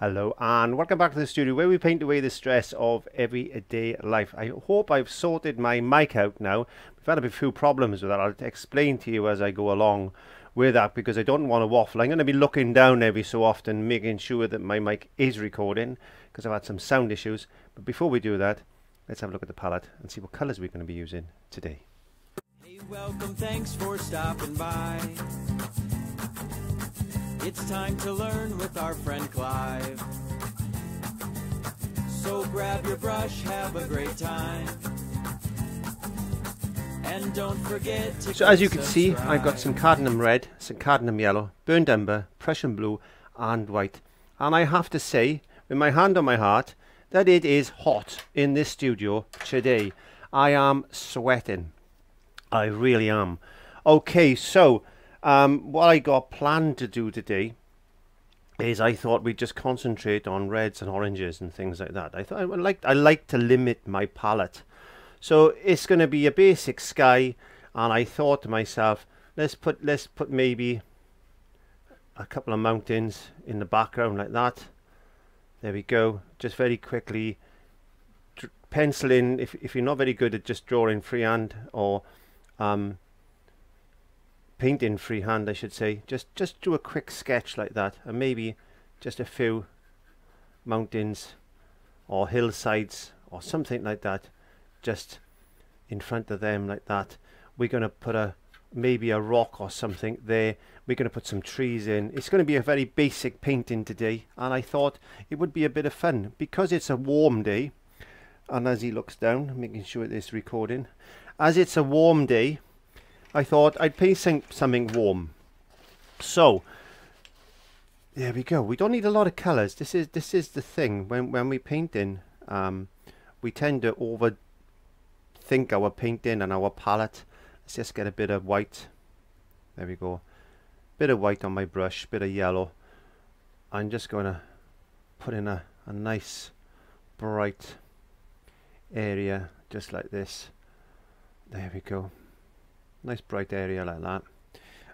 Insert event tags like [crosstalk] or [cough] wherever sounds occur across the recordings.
Hello and welcome back to the studio where we paint away the stress of everyday life. I hope I've sorted my mic out now. We've had a few problems with that. I'll explain to you as I go along with that because I don't want to waffle. I'm going to be looking down every so often making sure that my mic is recording because I've had some sound issues. But before we do that, let's have a look at the palette and see what colours we're going to be using today. Hey, welcome, thanks for stopping by. It's time to learn with our friend Clive. So grab your brush, have a great time. And don't forget to So as you can see, I've got some cadmium red, some cadmium yellow, burnt umber, Prussian blue and white. And I have to say, with my hand on my heart, that it is hot in this studio today. I am sweating. I really am. Okay, so um, what I got planned to do today is I thought we'd just concentrate on reds and oranges and things like that. I thought I like I like to limit my palette. So it's going to be a basic sky and I thought to myself, let's put let's put maybe a couple of mountains in the background like that. There we go. Just very quickly pencil in if if you're not very good at just drawing freehand or um, painting freehand I should say. Just just do a quick sketch like that and maybe just a few mountains or hillsides or something like that just in front of them like that. We're going to put a maybe a rock or something there. We're going to put some trees in. It's going to be a very basic painting today and I thought it would be a bit of fun. Because it's a warm day and as he looks down making sure it is recording as it's a warm day I thought I'd paint something warm. So there we go. We don't need a lot of colours. This is this is the thing when when we painting, um, we tend to overthink our painting and our palette. Let's just get a bit of white. There we go. Bit of white on my brush, bit of yellow. I'm just going to put in a, a nice bright area just like this. There we go nice bright area like that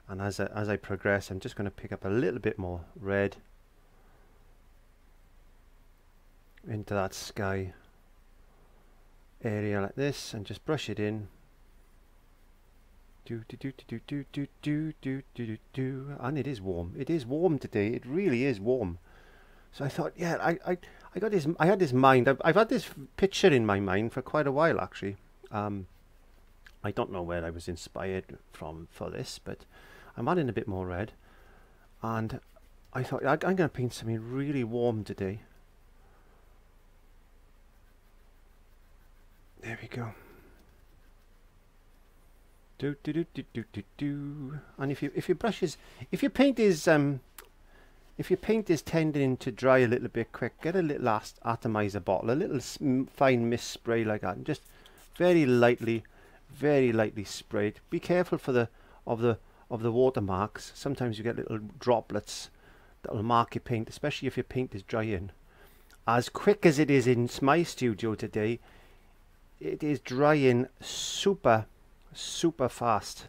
and as I, as I progress I'm just going to pick up a little bit more red into that sky area like this and just brush it in do do do do do do do do do do and it is warm it is warm today it really is warm so I thought yeah I I, I got this I had this mind I've, I've had this picture in my mind for quite a while actually um, I don't know where I was inspired from for this, but I'm adding a bit more red. And I thought I, am going to paint something really warm today. There we go. Do do do do do do do. And if you if your brush is if your paint is um if your paint is tending to dry a little bit quick, get a little last atomizer bottle, a little fine mist spray like that, and just very lightly very lightly sprayed. Be careful for the of the of the watermarks. Sometimes you get little droplets that will mark your paint, especially if your paint is drying. As quick as it is in my studio today, it is drying super, super fast.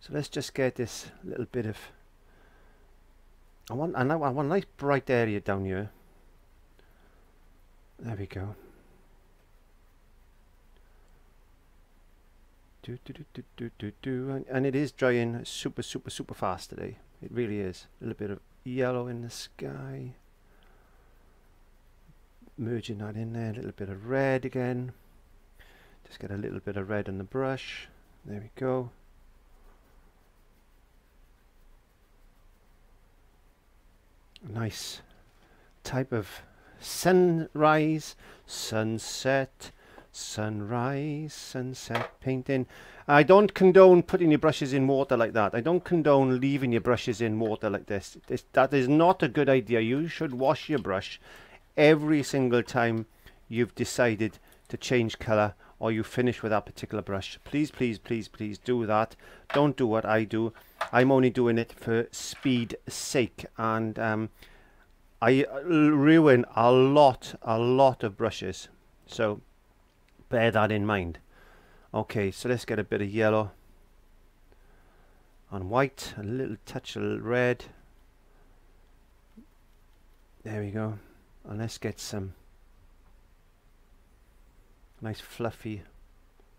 So let's just get this little bit of. I want, I, I want a nice bright area down here. There we go. Do, do, do, do, do, do, do. And, and it is drying super, super, super fast today. It really is. A little bit of yellow in the sky. Merging that in there. A little bit of red again. Just get a little bit of red on the brush. There we go. Nice type of sunrise, sunset, sunrise, sunset painting. I don't condone putting your brushes in water like that. I don't condone leaving your brushes in water like this. That is not a good idea. You should wash your brush every single time you've decided to change color or you finish with that particular brush. Please, please, please, please do that. Don't do what I do. I'm only doing it for speed sake and um, I ruin a lot, a lot of brushes. So bear that in mind. Okay, so let's get a bit of yellow on white, a little touch of red. There we go. And let's get some nice fluffy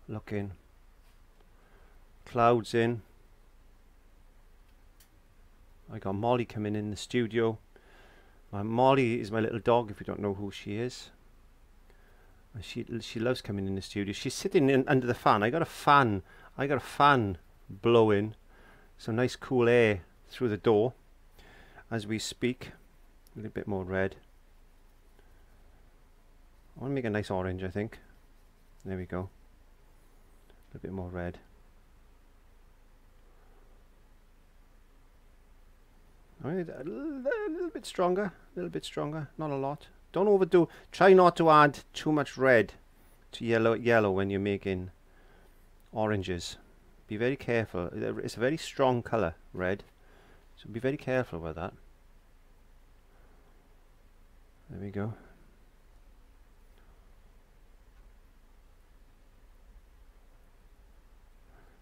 looking clouds in. I got Molly coming in the studio. My Molly is my little dog if you don't know who she is. She she loves coming in the studio. She's sitting in under the fan. I got a fan. I got a fan blowing some nice cool air through the door as we speak. A little bit more red. I want to make a nice orange, I think. There we go. A little bit more red. A little bit stronger, a little bit stronger, not a lot. Don't overdo. Try not to add too much red to yellow yellow when you're making oranges. Be very careful. It's a very strong color, red. So be very careful with that. There we go.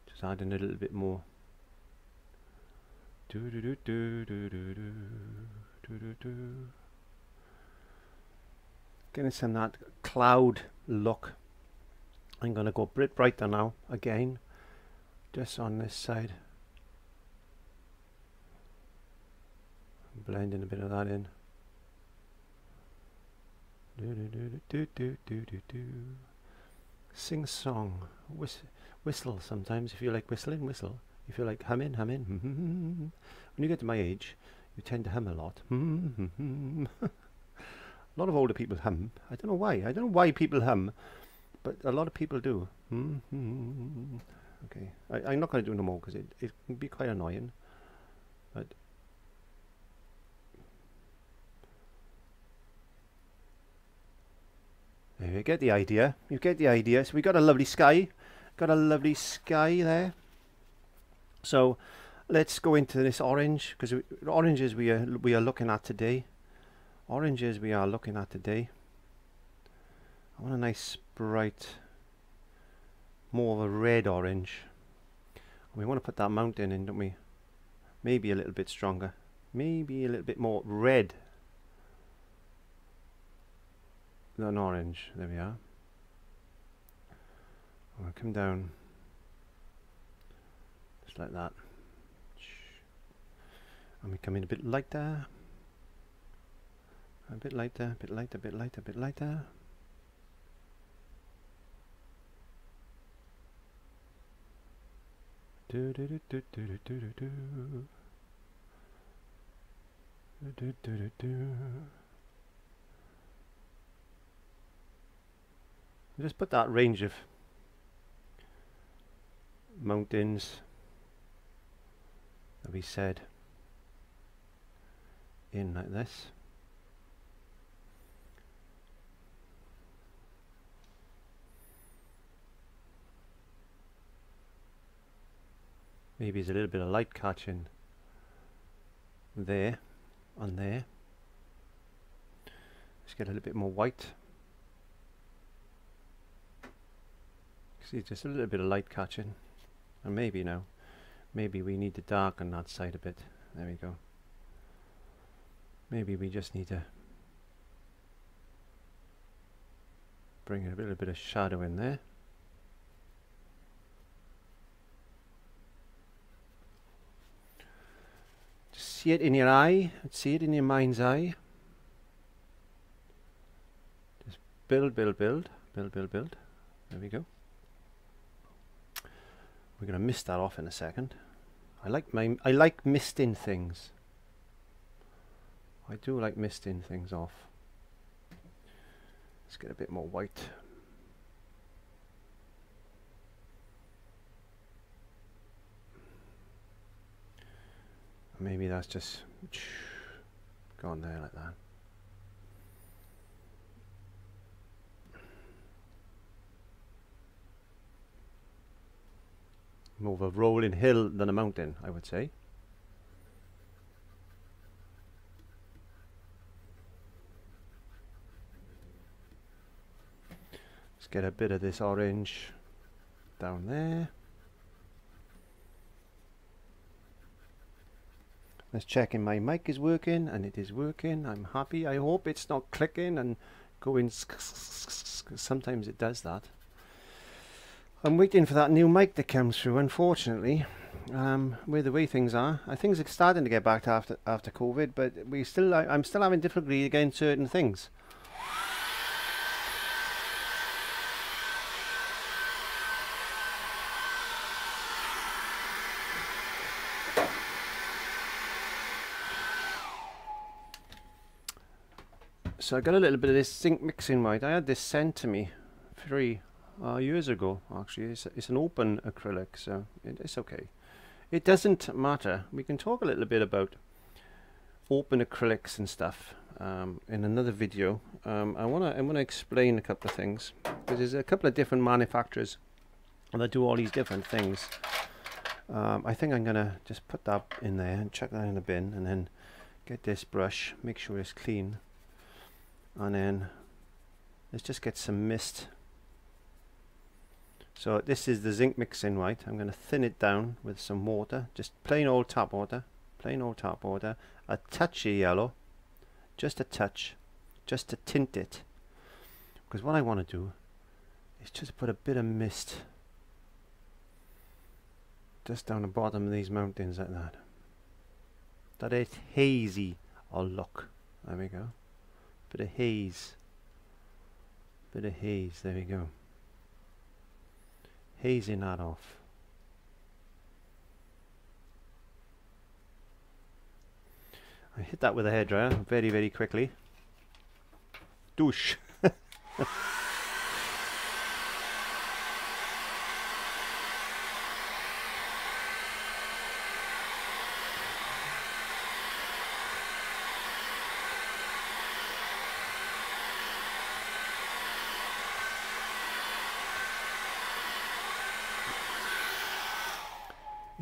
Just adding a little bit more. Do do do do do do do do do. Getting some that cloud look. I'm gonna go a bit brighter now again, just on this side. Blending a bit of that in. Do do do do do do do do. Sing song, Whis whistle sometimes if you like whistling, whistle. If you like humming, humming. [laughs] when you get to my age, you tend to hum a lot. [laughs] a lot of older people hum. I don't know why. I don't know why people hum, but a lot of people do. Hmm, hmm, hmm, okay, I, I'm not going to do no more because it, it can be quite annoying. But you get the idea. You get the idea. So we got a lovely sky. Got a lovely sky there. So let's go into this orange because oranges we are we are looking at today. Oranges we are looking at today. I want a nice bright, more of a red orange. We want to put that mountain in, don't we? Maybe a little bit stronger. Maybe a little bit more red an orange. There we are. I'll come down just like that. And we come in a bit lighter. A bit lighter, a bit lighter, a bit lighter, a bit lighter. Do do do do do do do do do do do do do just put that range of mountains that we said in like this. Maybe there's a little bit of light catching there on there. Let's get a little bit more white. See, just a little bit of light catching. And maybe now, maybe we need to darken that side a bit. There we go. Maybe we just need to bring a little bit of shadow in there. Just see it in your eye, see it in your mind's eye. Just build, build, build, build, build, build. There we go. We're going to mist that off in a second. I like my I like misting things. I do like misting things off. Let's get a bit more white. Maybe that's just gone there like that. more of a rolling hill than a mountain, I would say. Let's get a bit of this orange down there. Let's check in my mic is working and it is working. I'm happy. I hope it's not clicking and going sometimes it does that. I'm waiting for that new mic that comes through unfortunately. Um, with the way things are, I think it's starting to get back to after after COVID, but we still I'm still having difficulty getting certain things. So I got a little bit of this zinc mixing white. I had this sent to me three uh, years ago. Actually, it's, it's an open acrylic, so it, it's okay. It doesn't matter. We can talk a little bit about open acrylics and stuff um, in another video. Um, I want to I want to explain a couple of things because there's a couple of different manufacturers that do all these different things. Um, I think I'm gonna just put that in there and chuck that in the bin, and then get this brush, make sure it's clean and then let's just get some mist. So this is the zinc mixing white. I'm going to thin it down with some water just plain old tap water plain old tap water a touch of yellow just a touch just to tint it. Because what I want to do is just put a bit of mist just down the bottom of these mountains like that. That it's hazy or look. There we go Bit of haze. Bit of haze. There we go. Hazing that off. I hit that with a hairdryer very, very quickly. Douche. [laughs]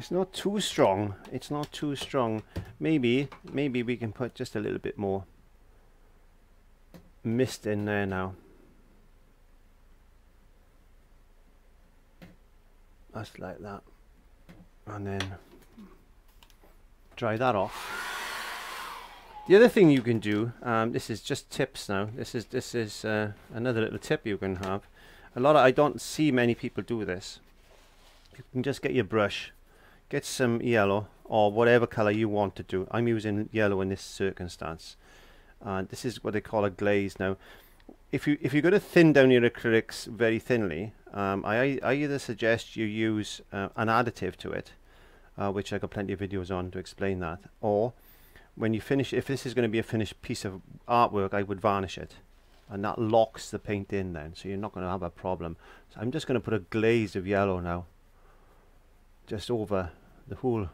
It's not too strong. It's not too strong. Maybe, maybe we can put just a little bit more mist in there now. Just like that. And then dry that off. The other thing you can do, um, this is just tips now. This is this is uh, another little tip you can have. A lot of I don't see many people do this. You can just get your brush get some yellow or whatever color you want to do. I'm using yellow in this circumstance. And this is what they call a glaze. Now, if you if you're going to thin down your acrylics very thinly, um, I I either suggest you use uh, an additive to it, uh, which I got plenty of videos on to explain that, or when you finish, if this is going to be a finished piece of artwork, I would varnish it, and that locks the paint in then, so you're not going to have a problem. So I'm just going to put a glaze of yellow now, just over the whole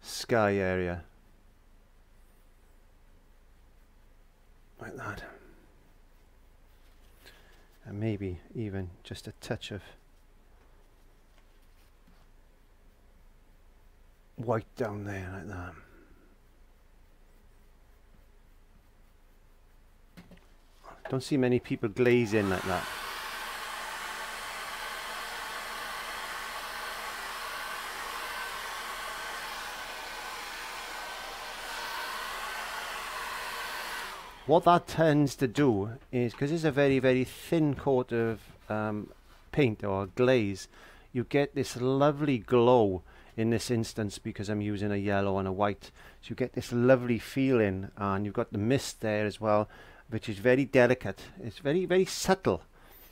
sky area. Like that. And maybe even just a touch of white down there like that. Don't see many people glaze in like that what that tends to do is because it's a very very thin coat of um, paint or glaze you get this lovely glow in this instance because I'm using a yellow and a white. So you get this lovely feeling and you've got the mist there as well which is very delicate. It's very very subtle.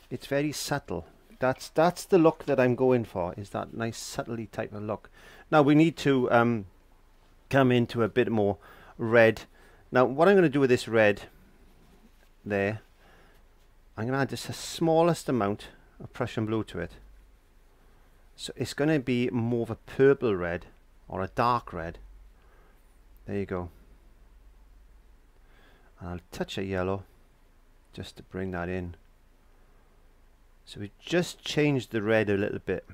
It's very subtle. That's that's the look that I'm going for is that nice subtly type of look. Now we need to um, come into a bit more red now what I'm going to do with this red there, I'm going to add just the smallest amount of Prussian blue to it. So it's going to be more of a purple red or a dark red. There you go. And I'll touch a yellow just to bring that in. So we just changed the red a little bit.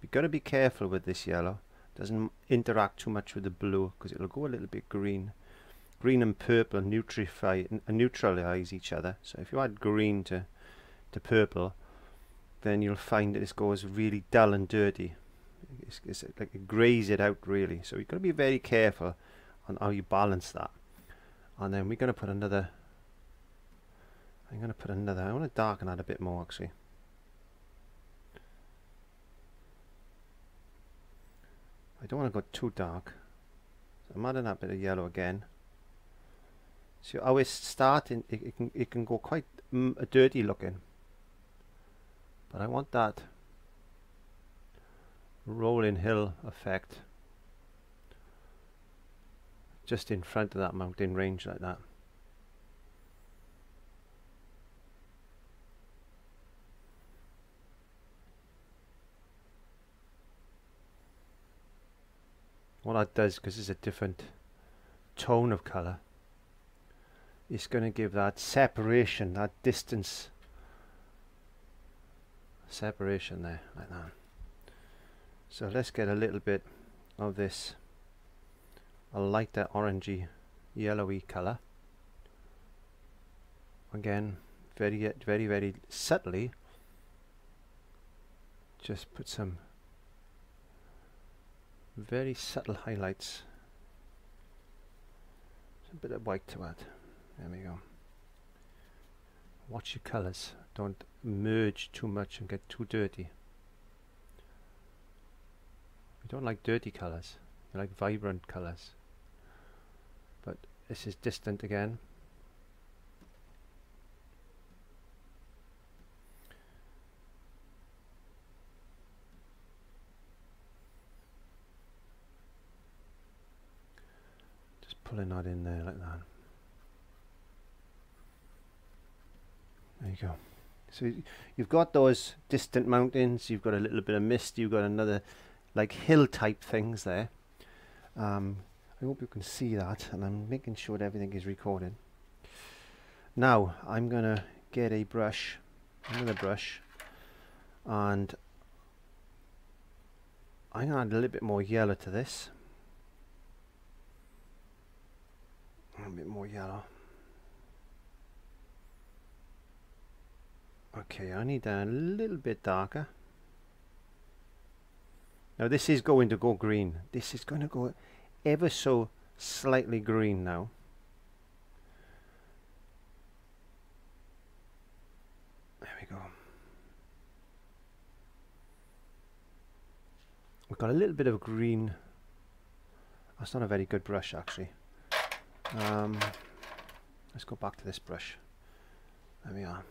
You've got to be careful with this yellow. Doesn't interact too much with the blue because it'll go a little bit green green and purple neutralize each other. So if you add green to, to purple, then you'll find that this goes really dull and dirty. It's, it's like it grays it out really. So you've got to be very careful on how you balance that. And then we're going to put another, I'm going to put another, I want to darken that a bit more actually. I don't want to go too dark. So I'm adding that bit of yellow again. So how it's starting, it, it can it can go quite mm, dirty looking. But I want that rolling hill effect just in front of that mountain range like that. What that does, because it's a different tone of colour, it's going to give that separation, that distance separation there, like that. So let's get a little bit of this a lighter orangey yellowy colour. Again, very very very subtly just put some very subtle highlights. a bit of white to add. There we go. Watch your colours. Don't merge too much and get too dirty. We don't like dirty colours. We like vibrant colours. But this is distant again. Just pulling that in there like that. There you go. So you've got those distant mountains, you've got a little bit of mist, you've got another like hill type things there. Um, I hope you can see that and I'm making sure that everything is recording. Now I'm gonna get a brush, another brush, and I'm gonna add a little bit more yellow to this. A bit more yellow. Okay, I need a little bit darker. Now this is going to go green. This is going to go ever so slightly green now. There we go. We've got a little bit of green. That's not a very good brush actually. Um, let's go back to this brush. There we are.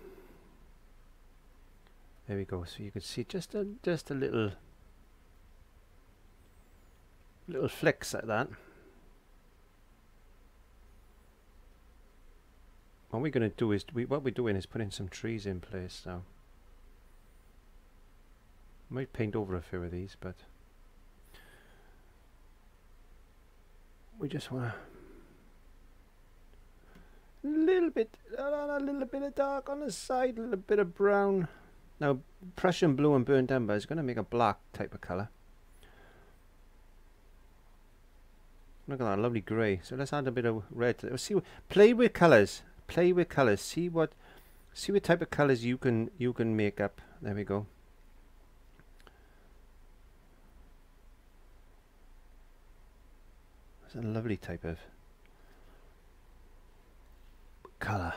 There we go. So you can see just a just a little little flicks like that. What we're going to do is we what we're doing is putting some trees in place now. Might paint over a few of these, but we just want a little bit, a little bit of dark on the side, a little bit of brown. Now, Prussian blue and burnt umber is going to make a black type of colour. Look at that lovely grey. So let's add a bit of red. To it. See, play with colours. Play with colours. See what, see what type of colours you can you can make up. There we go. It's a lovely type of colour.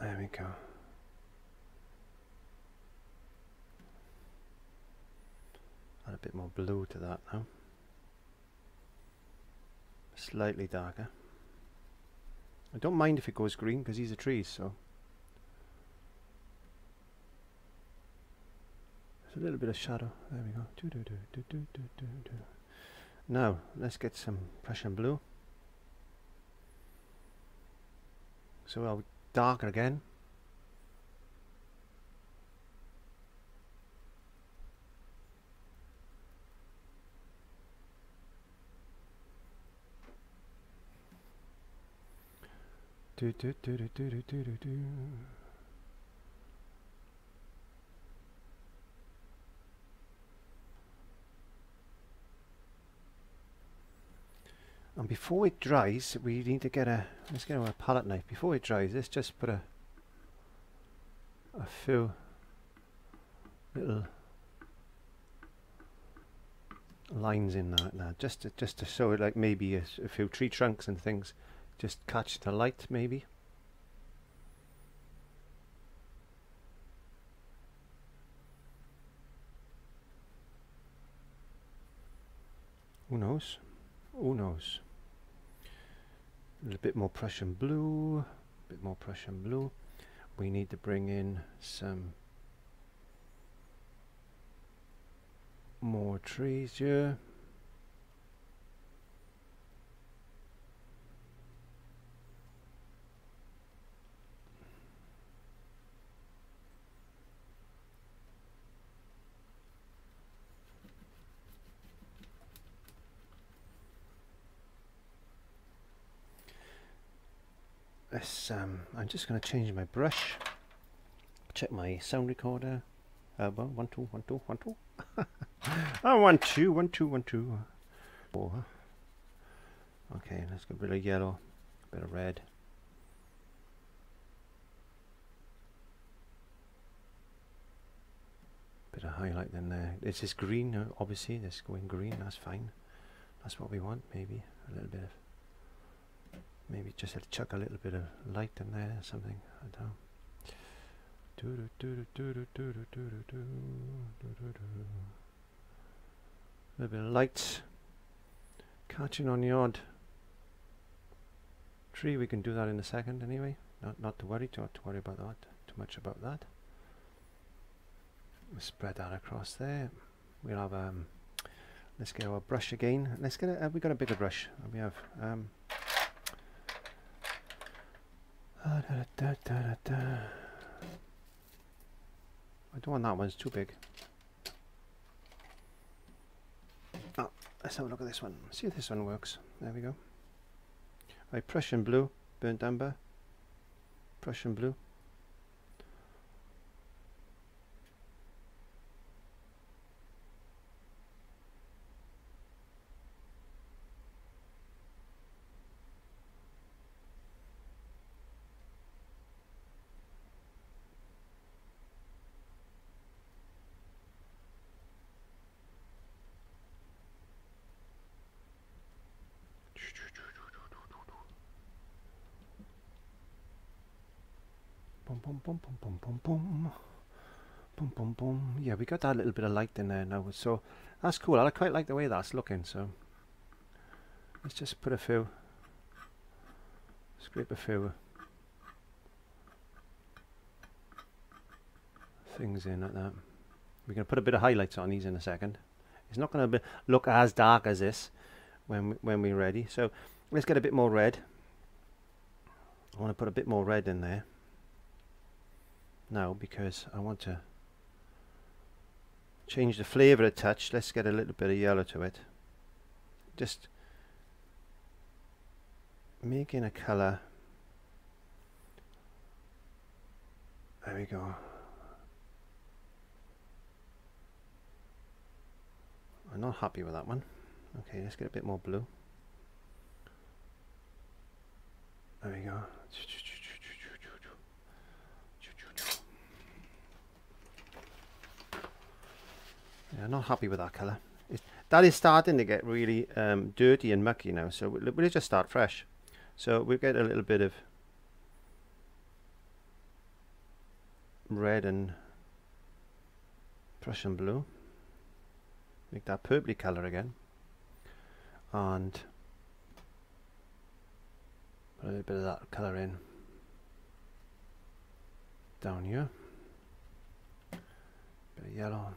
There we go. Add a bit more blue to that now. Slightly darker. I don't mind if it goes green because these are trees, so. There's a little bit of shadow. There we go. Do, do, do, do, do, do, do. Now, let's get some Prussian blue. So I'll darker again. Do, do, do, do, do, do, do, do. And before it dries, we need to get a, let's get a palette knife. Before it dries, let's just put a, a few little lines in that, that just to, just to show it like maybe a, a few tree trunks and things. Just catch the light maybe. Who knows who knows? A little bit more Prussian blue a bit more Prussian blue. We need to bring in some more trees here Um, I'm just going to change my brush. Check my sound recorder. Uh, well, one, two, one, two, one, two. [laughs] one, two, one, two, one, two. Four. Okay, let's get a bit of yellow, a bit of red. Bit of highlight in there. This is green, obviously. This going green. That's fine. That's what we want. Maybe a little bit of maybe just have chuck a little bit of light in there or something. I don't know. A little bit of light catching on the odd tree. We can do that in a second anyway. Not not to worry, not to worry about that. Too much about that. We'll spread that across there. We'll have um. Let's get our brush again. Let's get a. Uh, we got a bigger brush. We have um. Da, da, da, I don't want that one, it's too big. Oh, let's have a look at this one. See if this one works. There we go. Right, Prussian blue, burnt umber. Prussian blue. Boom, boom, boom, boom, boom, boom. Boom, boom, boom. Yeah, we got that little bit of light in there now. So that's cool. I quite like the way that's looking. So let's just put a few, scrape a few things in like that. We're going to put a bit of highlights on these in a second. It's not going to look as dark as this when we, when we're ready. So let's get a bit more red. I want to put a bit more red in there now because I want to change the flavour a touch. Let's get a little bit of yellow to it. Just making a colour. There we go. I'm not happy with that one. Okay, let's get a bit more blue. There we go. Yeah, not happy with that colour. That is starting to get really um, dirty and mucky now, so we'll, we'll just start fresh. So we'll get a little bit of red and Prussian blue. Make that purpley colour again. And put a little bit of that colour in down here. Bit of yellow.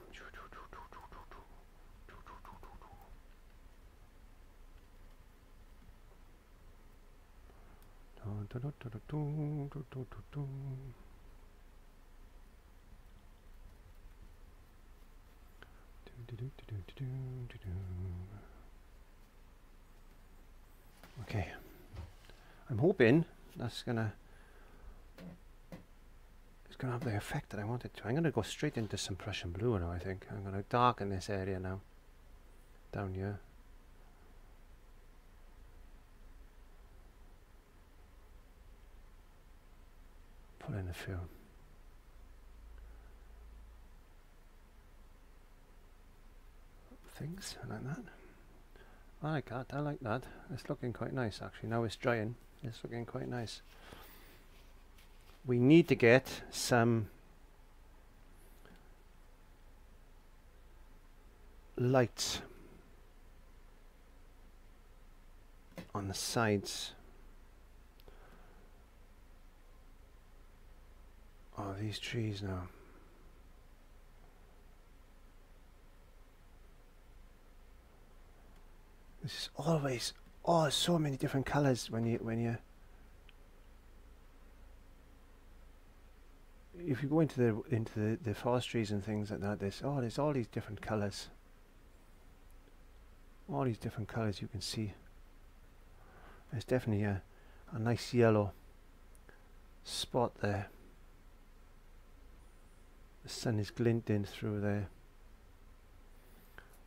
Okay, I'm hoping that's gonna it's gonna have the effect that I wanted to. I'm gonna go straight into some Prussian blue now. I think I'm gonna darken this area now, down here. In a few. things like that. I like that, I like that. It's looking quite nice actually. Now it's drying, it's looking quite nice. We need to get some lights on the sides of these trees now. This is always oh so many different colors when you when you if you go into the into the, the forestries and things like that there's oh there's all these different colors. All these different colors you can see. There's definitely a, a nice yellow spot there the sun is glinting through there.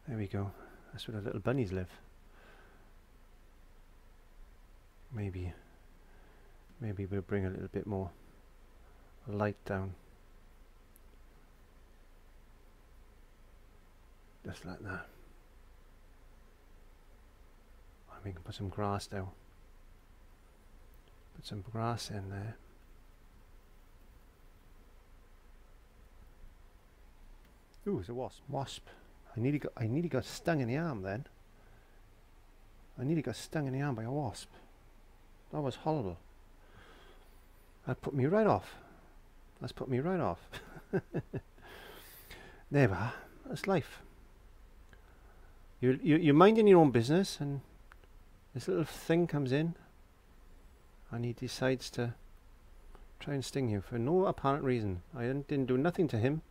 There we go. That's where the little bunnies live. Maybe maybe we'll bring a little bit more light down. Just like that. We can put some grass down. Put some grass in there Ooh, it's a wasp. Wasp. I nearly got I nearly got stung in the arm then. I nearly got stung in the arm by a wasp. That was horrible. That put me right off. That's put me right off. there we are. That's life. You, you, you're minding your own business and this little thing comes in and he decides to try and sting you for no apparent reason. I didn't, didn't do nothing to him.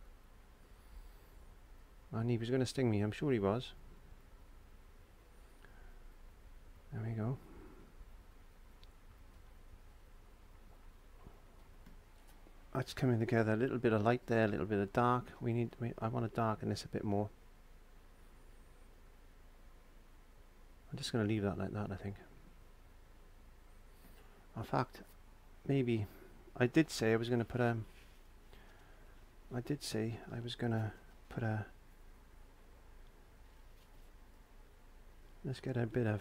And he was going to sting me, I'm sure he was. There we go. That's coming together. A little bit of light there, a little bit of dark. We need. We, I want to darken this a bit more. I'm just going to leave that like that. I think. In fact, maybe I did say I was going to put a. I did say I was going to put a. Let's get a bit of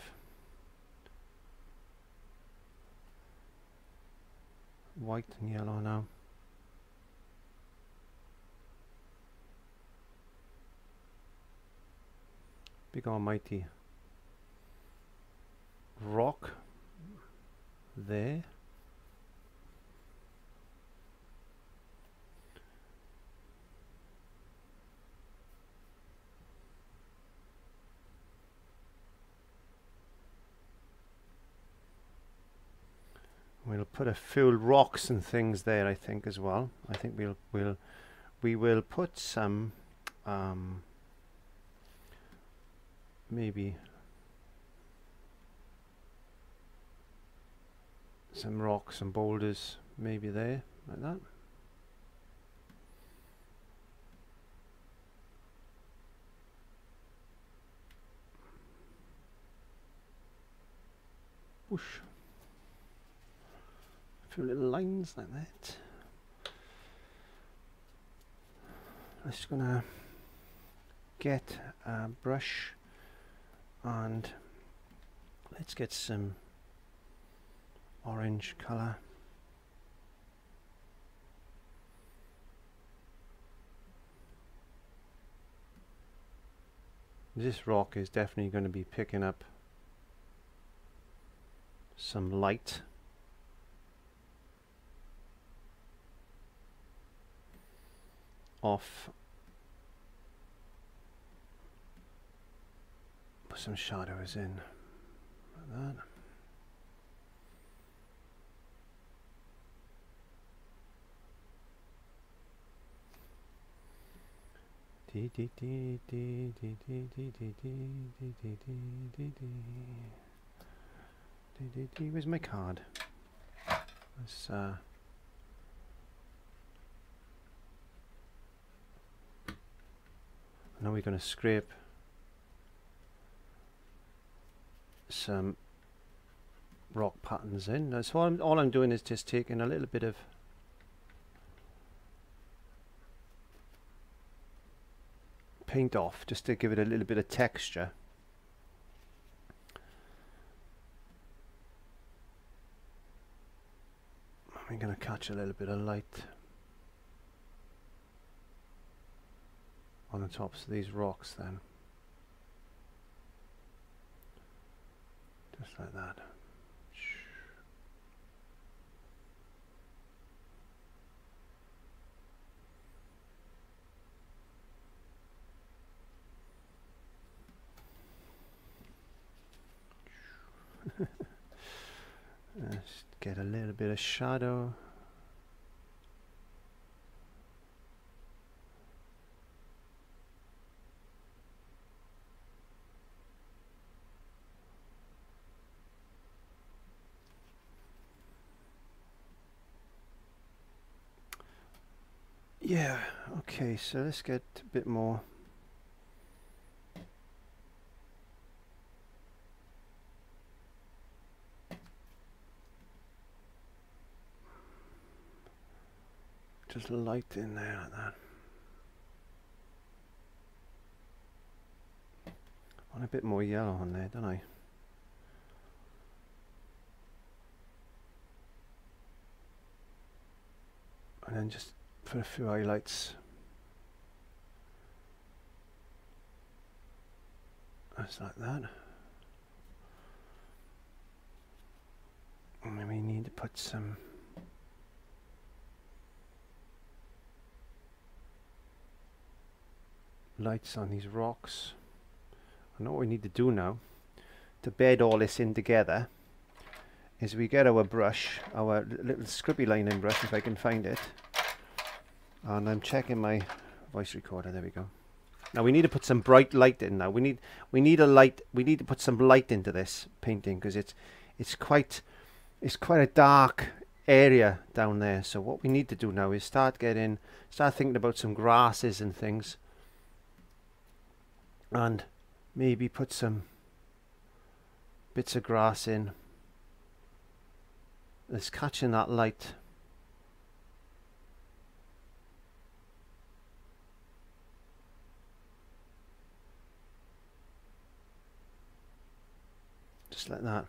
white and yellow now. big almighty rock there We'll put a few rocks and things there, I think, as well. I think we'll we'll we will put some um, maybe some rocks and boulders maybe there like that Whoosh. Few little lines like that. I'm just gonna get a brush and let's get some orange color this rock is definitely going to be picking up some light off put some shadows in like that. Dee dee dee dee dee dee dee dee dee dee dee dee dee dee Where's my card? Let's uh now we're going to scrape some rock patterns in. So all I'm, all I'm doing is just taking a little bit of paint off just to give it a little bit of texture. I'm going to catch a little bit of light on the tops of these rocks then. Just like that. [laughs] Let's get a little bit of shadow. Yeah, okay, so let's get a bit more just light in there like that. Want a bit more yellow on there, don't I? And then just put a few highlights. Just like that. And then we need to put some lights on these rocks. I know what we need to do now to bed all this in together is we get our brush, our little scribbly lining brush if I can find it and I'm checking my voice recorder. There we go. Now we need to put some bright light in now. We need we need a light we need to put some light into this painting because it's it's quite it's quite a dark area down there. So what we need to do now is start getting start thinking about some grasses and things. And maybe put some bits of grass in. It's catching that light just like that.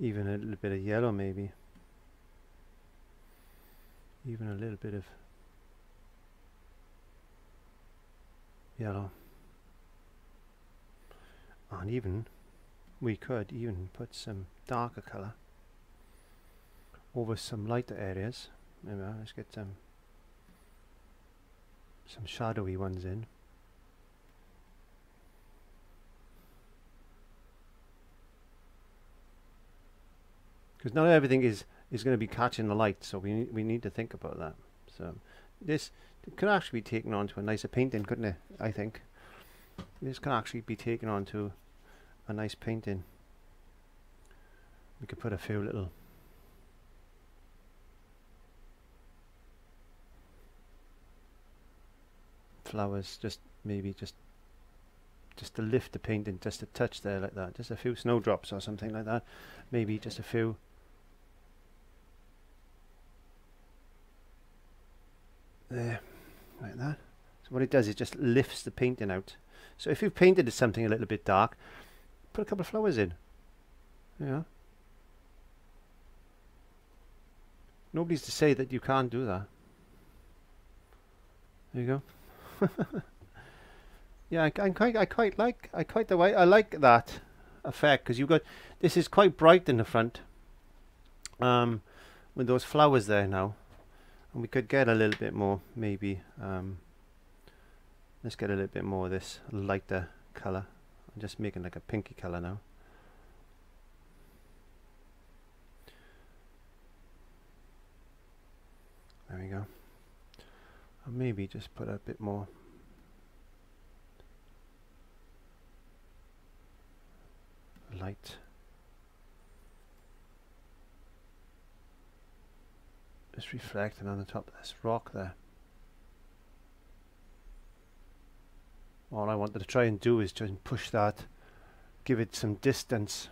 Even a little bit of yellow maybe. Even a little bit of yellow and even we could even put some darker color over some lighter areas. Maybe uh, let's get some some shadowy ones in. Because not everything is is going to be catching the light so we we need to think about that. So this could actually be taken on to a nicer painting couldn't it I think? This can actually be taken on to a nice painting. We could put a few little flowers just maybe just just to lift the painting just a touch there like that just a few snowdrops or something like that. Maybe just a few there like that. So what it does is just lifts the painting out. So if you've painted something a little bit dark put a couple of flowers in. Yeah. Nobody's to say that you can't do that. There you go. [laughs] Yeah I, I quite I quite like I quite the way I like that effect because you've got this is quite bright in the front um, with those flowers there now. And we could get a little bit more maybe um, let's get a little bit more of this lighter color I'm just making like a pinky color now. There we go. And maybe just put a bit more. Light. Just reflecting on the top of this rock there. All I wanted to try and do is just push that give it some distance.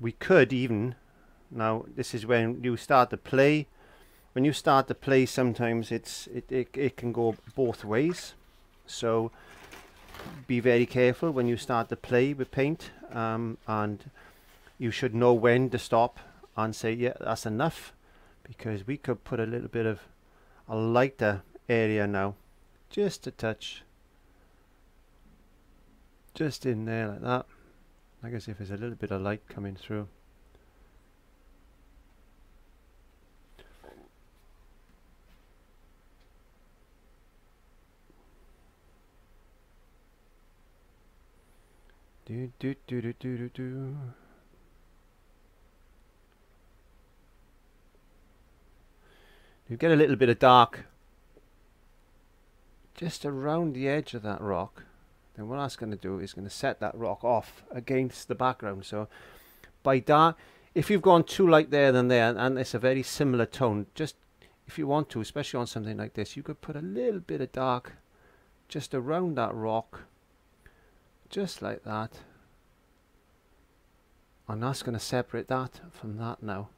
We could even now this is when you start to play. When you start to play sometimes it's it, it, it can go both ways. So be very careful when you start to play with paint um, and you should know when to stop and say yeah that's enough because we could put a little bit of a lighter area now just a touch just in there like that. I guess if there's a little bit of light coming through. Do do do do do do do. You get a little bit of dark just around the edge of that rock then what that's going to do is going to set that rock off against the background. So by dark if you've gone too light there than there and it's a very similar tone just if you want to especially on something like this you could put a little bit of dark just around that rock just like that. And that's going to separate that from that now.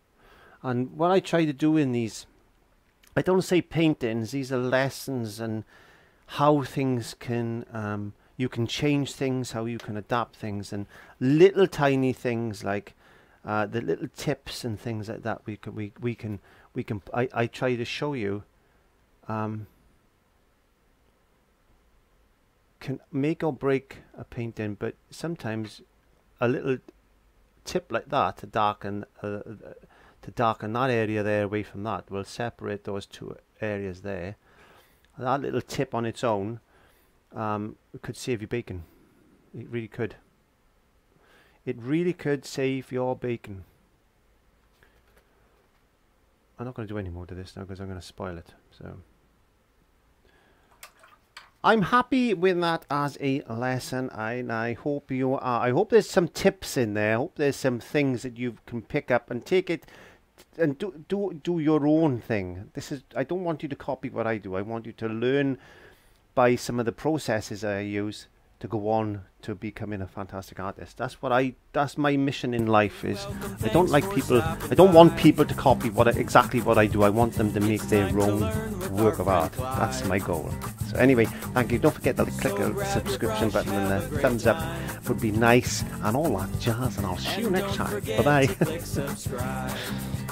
And what I try to do in these I don't say paintings these are lessons and how things can um, you can change things, how you can adapt things, and little tiny things like uh, the little tips and things like that. We can we we can we can. I I try to show you. Um, can make or break a painting, but sometimes a little tip like that to darken uh, to darken that area there away from that will separate those two areas there. That little tip on its own um, could save your bacon. It really could. It really could save your bacon. I'm not going to do any more to this now because I'm going to spoil it. So I'm happy with that as a lesson. I, I hope you are. I hope there's some tips in there. I hope there's some things that you can pick up and take it and do do do your own thing. This is. I don't want you to copy what I do. I want you to learn by some of the processes I use to go on to becoming a fantastic artist. That's what I that's my mission in life is I don't like people I don't want people to copy what I, exactly what I do. I want them to make their own work of art. That's my goal. So anyway, thank you. Don't forget to click the subscription button and the thumbs up would be nice and all that jazz and I'll see you next time. Bye [laughs] bye.